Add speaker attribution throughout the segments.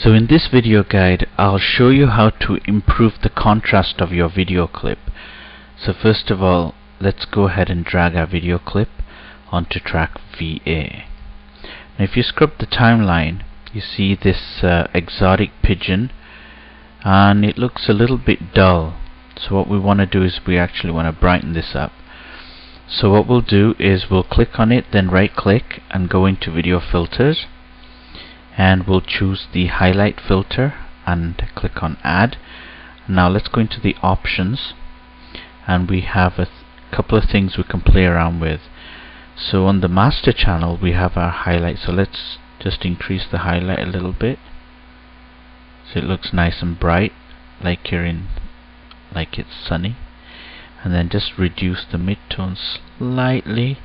Speaker 1: So in this video guide I'll show you how to improve the contrast of your video clip. So first of all let's go ahead and drag our video clip onto track VA. Now if you scrub the timeline you see this uh, exotic pigeon and it looks a little bit dull so what we want to do is we actually want to brighten this up so what we'll do is we'll click on it then right click and go into video filters and we'll choose the highlight filter and click on add. Now let's go into the options. And we have a couple of things we can play around with. So on the master channel we have our highlight. So let's just increase the highlight a little bit. So it looks nice and bright like you're in like it's sunny. And then just reduce the midtone slightly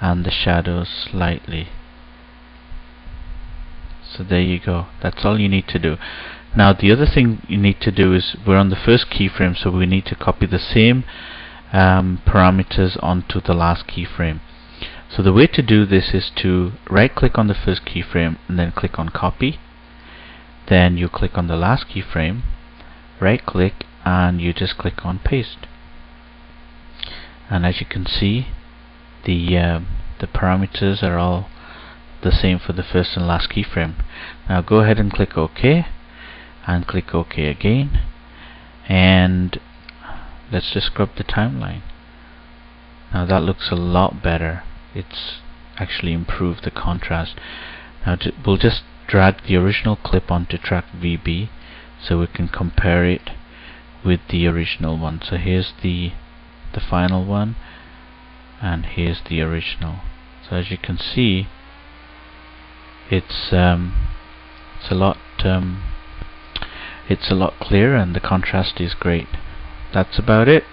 Speaker 1: and the shadows slightly so there you go. That's all you need to do. Now the other thing you need to do is we're on the first keyframe so we need to copy the same um, parameters onto the last keyframe. So the way to do this is to right click on the first keyframe and then click on copy. Then you click on the last keyframe right click and you just click on paste. And as you can see the uh, the parameters are all the same for the first and last keyframe. Now go ahead and click OK and click OK again and let's just scrub the timeline. Now that looks a lot better. It's actually improved the contrast. Now we'll just drag the original clip onto track VB so we can compare it with the original one. So here's the the final one and here's the original. So as you can see it's um, it's a lot um, it's a lot clearer and the contrast is great. That's about it